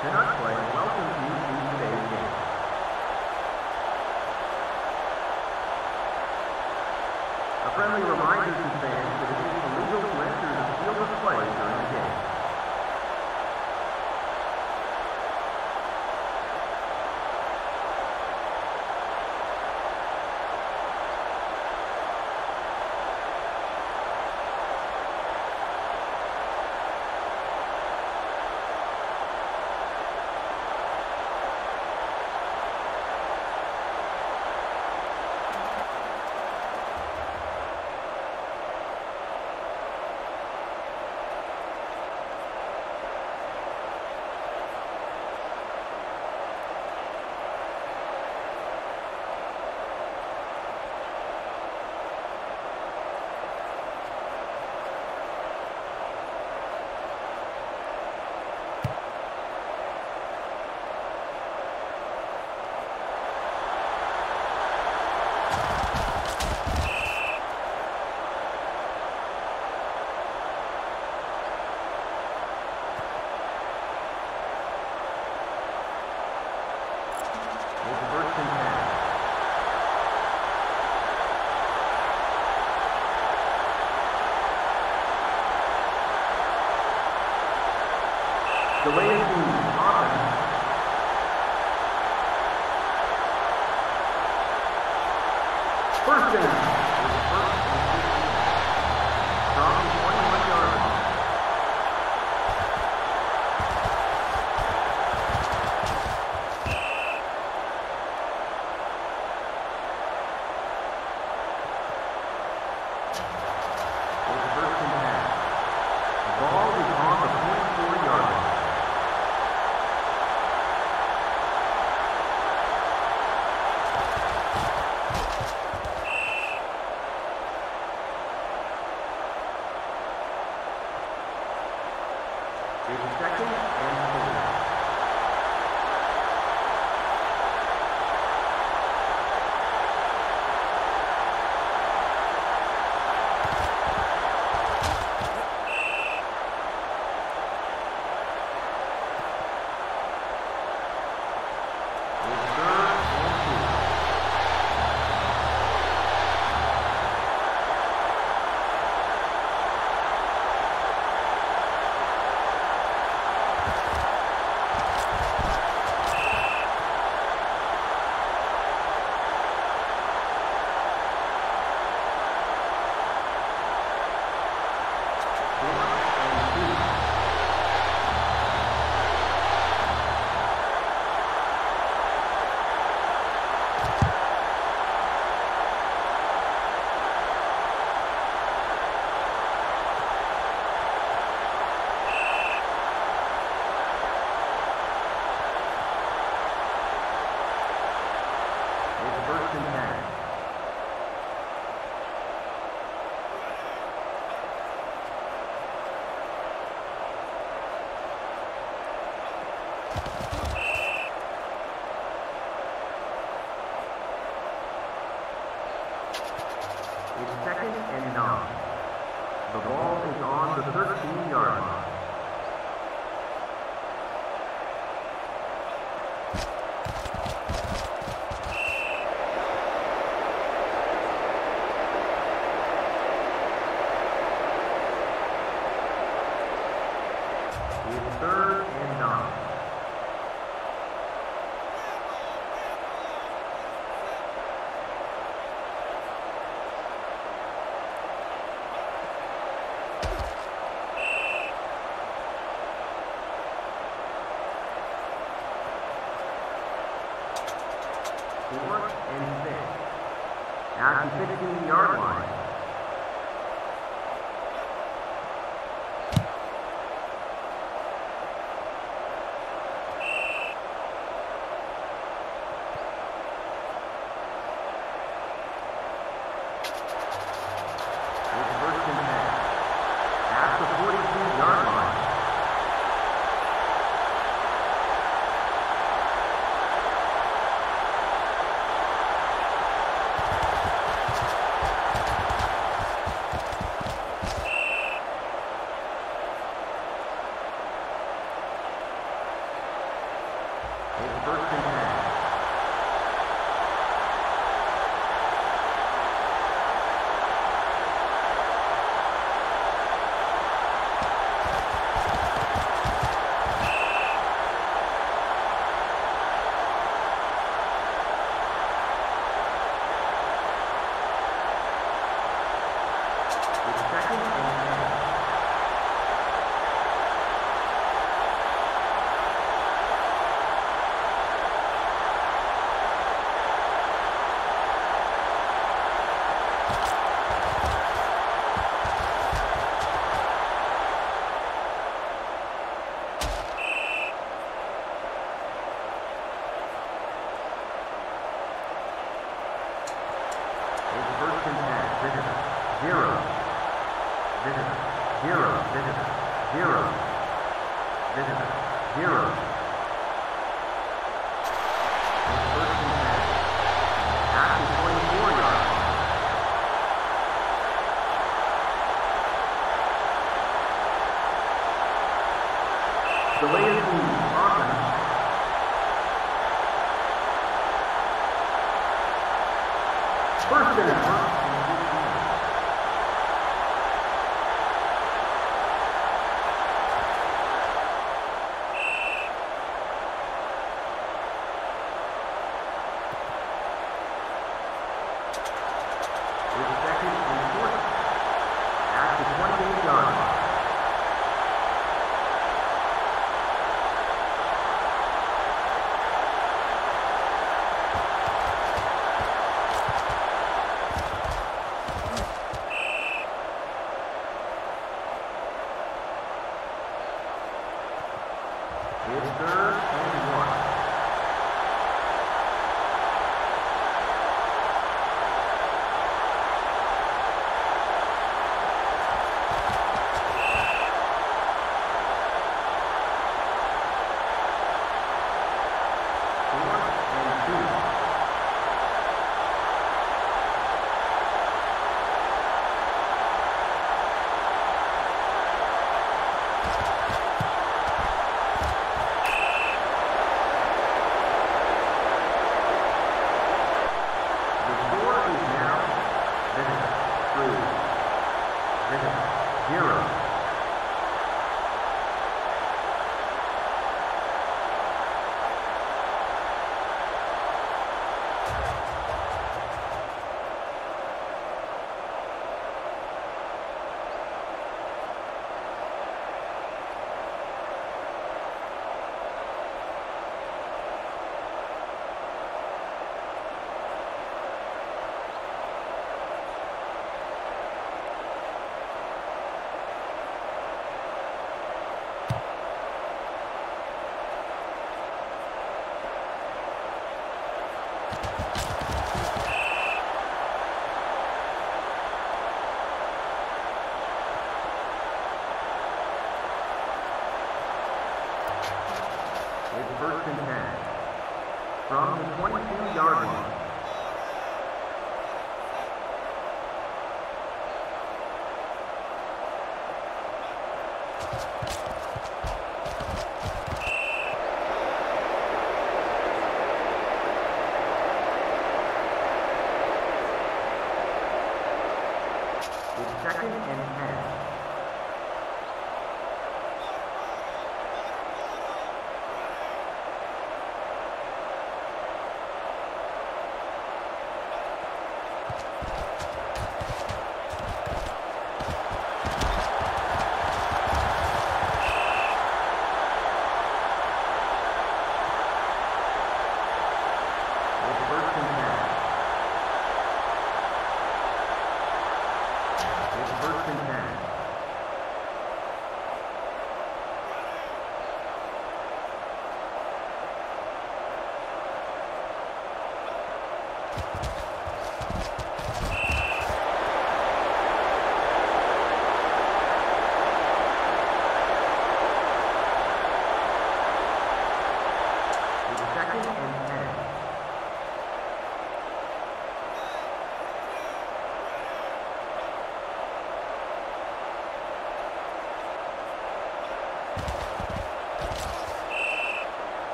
Cannot play. Well Delayed move. Offense. First down. second and nine. The ball is on the 13-yard line. Fourth and six. At the 15-yard line. First down. First and ten. From the 22 yard line.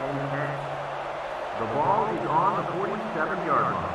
The ball is on the 47-yard line.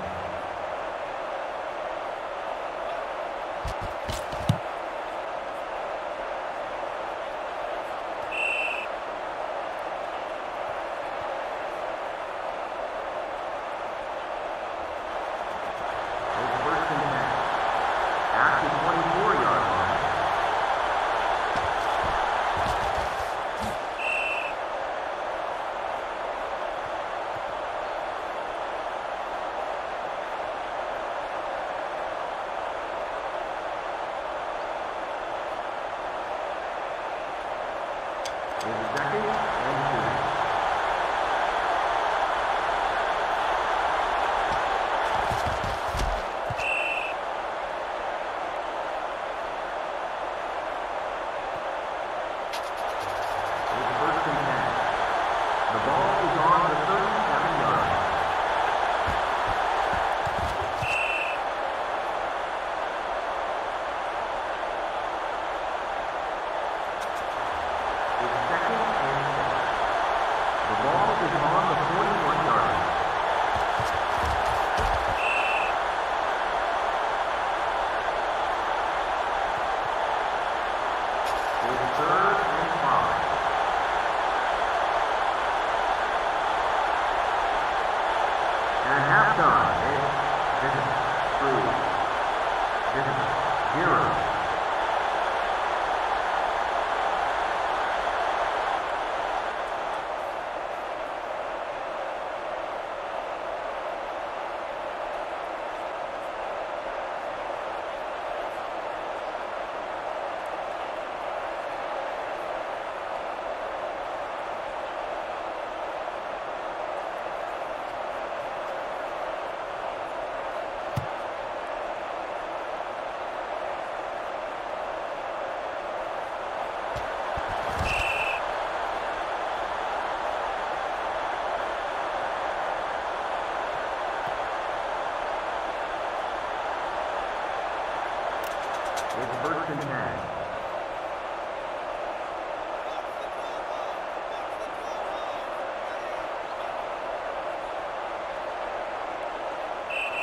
It's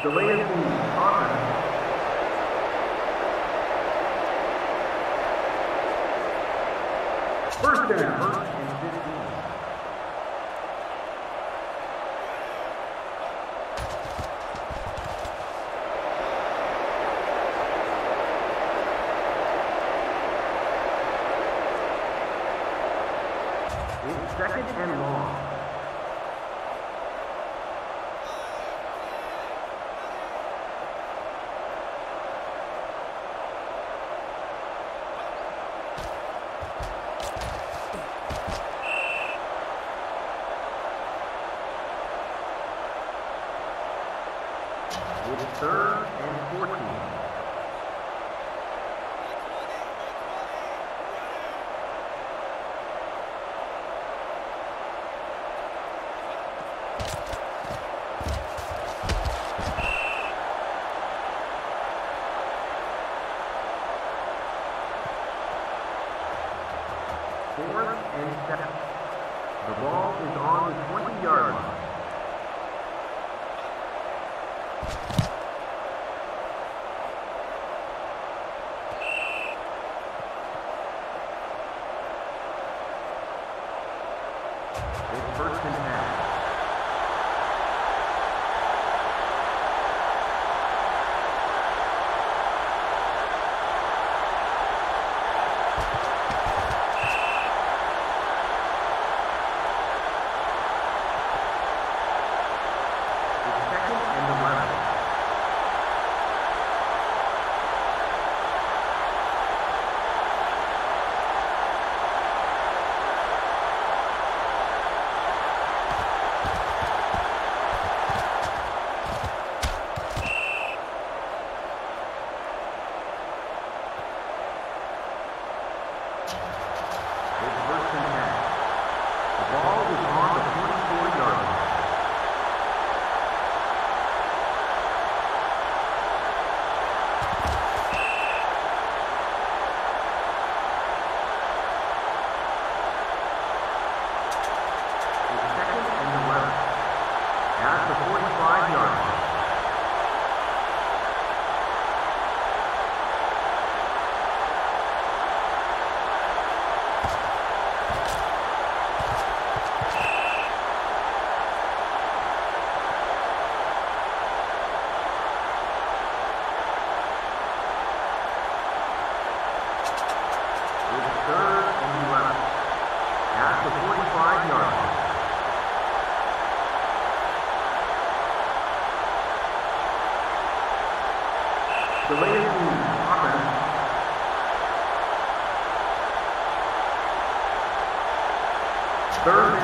Швейку third Third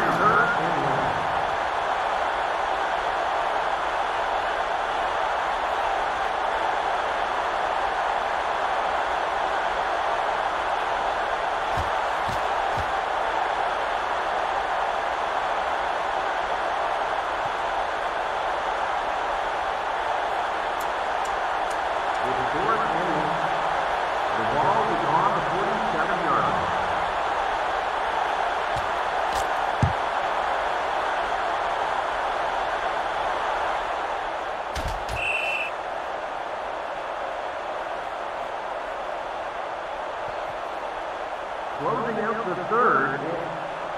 Count the third.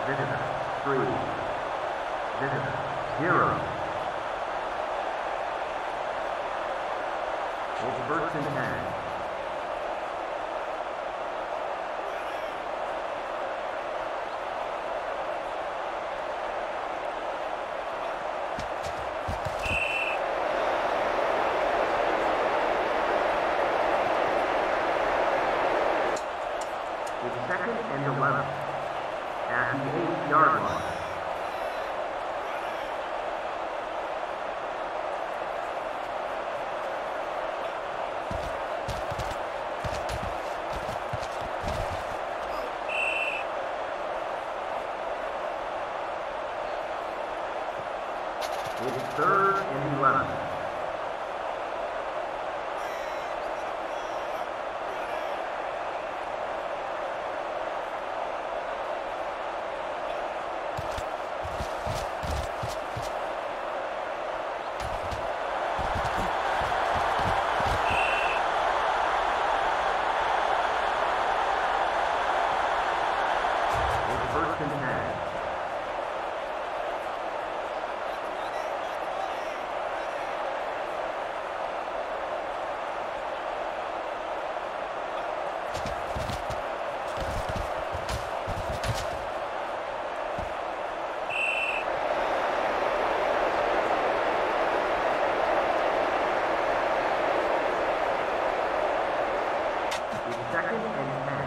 Minute three. Minute zero. Wolverton 10. At the eight-yard line. It's third and 11. It's first and 10. It's second and 10.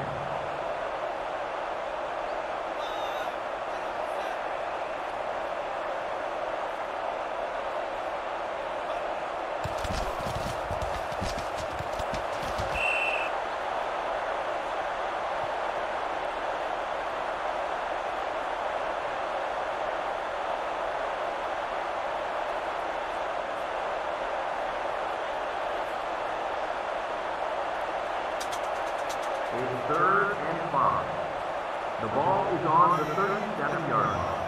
It's third and five. The ball is on the 37-yard line.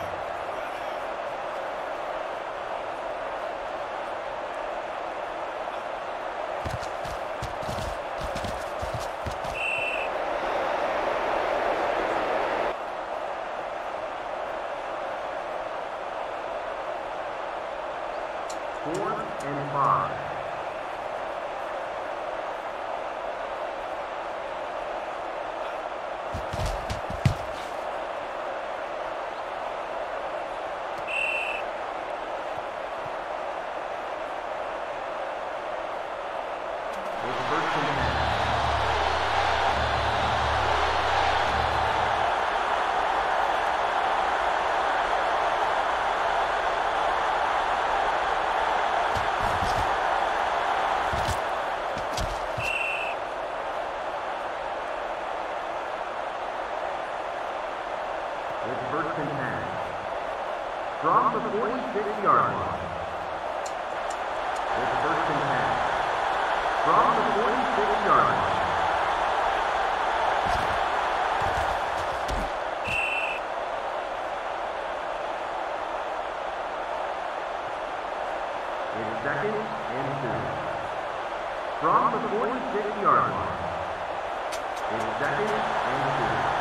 Fourth and five. It's first and 10. It's first and 10. From the 46-yard line. It's first and 10. From the 46-yard line. It's second and two. From the 46-yard line. It's second and two.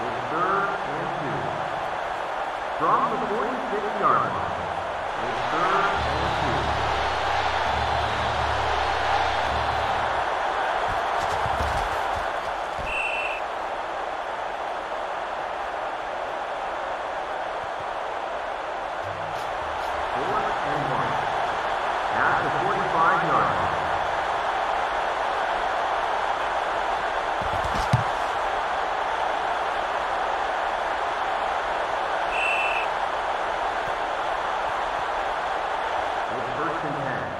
It's third and two. From the 46-yard line. It's third and two. Fourth and It's first and 10.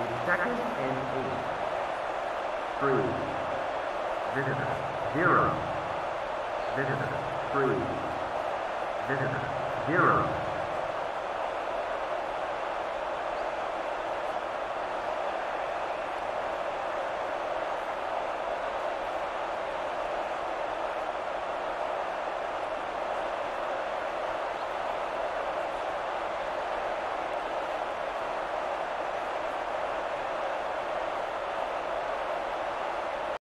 It's second and eight. Three. Visitor. Zero. Visitor. Three. Visitor. Zero.